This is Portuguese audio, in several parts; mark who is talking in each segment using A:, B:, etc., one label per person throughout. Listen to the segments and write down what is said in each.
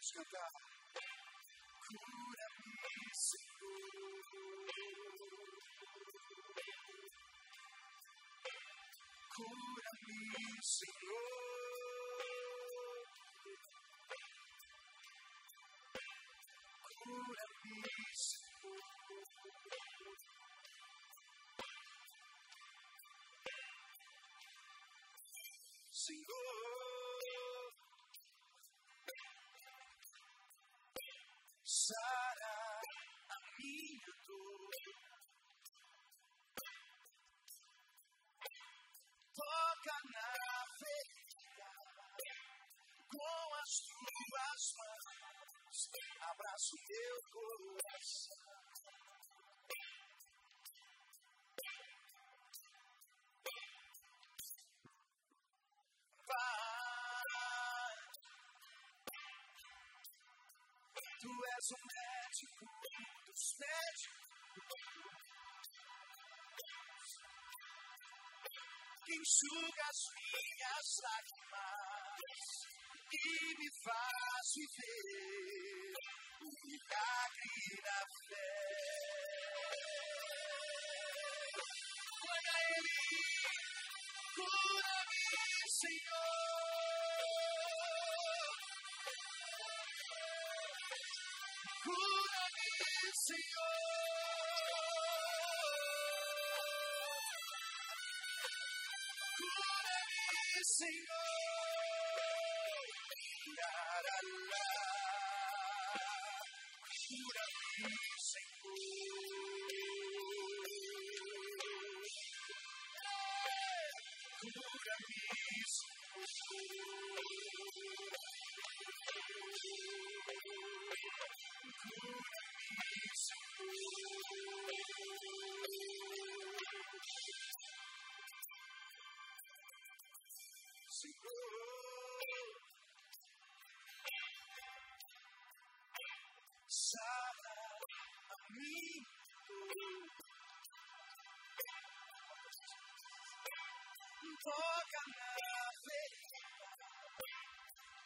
A: pode cantar. Cura-me, Senhor. Cura-me, Senhor. Sara a minha dor, toca na ferida com as tuas mãos, abraço meu coração. És o médico dos médicos. Que enxuga as minhas lágrimas e me faz viver o milagre da fé. Olha Ele, Cura-me,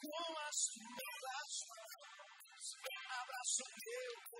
A: com as abraço meu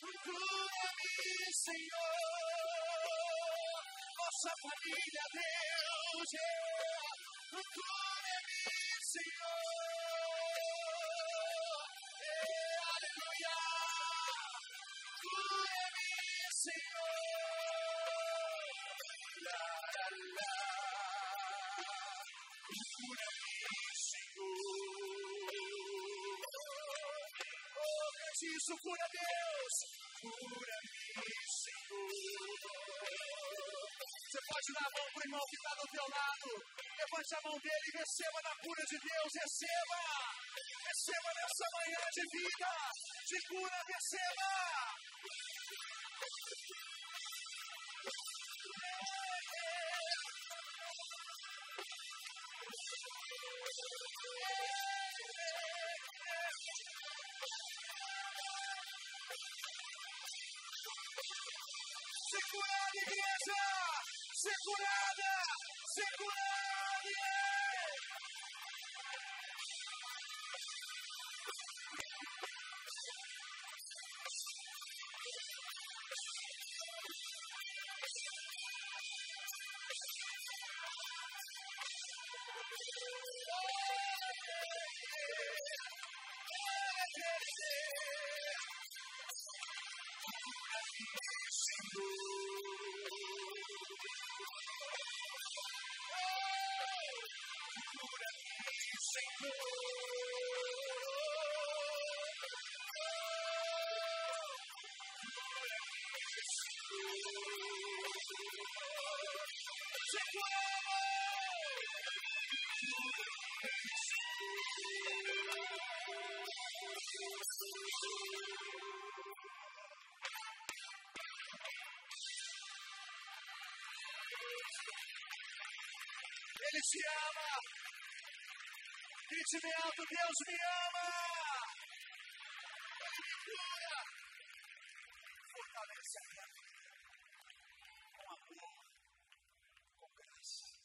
A: Cura-me, Senhor. Nossa família, Deus. Yeah. Cura-me, Preciso, cura Deus. Cura-me, Senhor. Você pode dar a mão para o irmão que está do teu lado. Levante a mão dele e receba na cura de Deus. Receba. Receba nessa manhã de vida. De cura, receba. Curada, igreja! Ser curada! Ser curada! Ele te ama. Grite bem alto, Deus me ama. Ele me cura. Fortalece a minha vida. Com amor, com graça.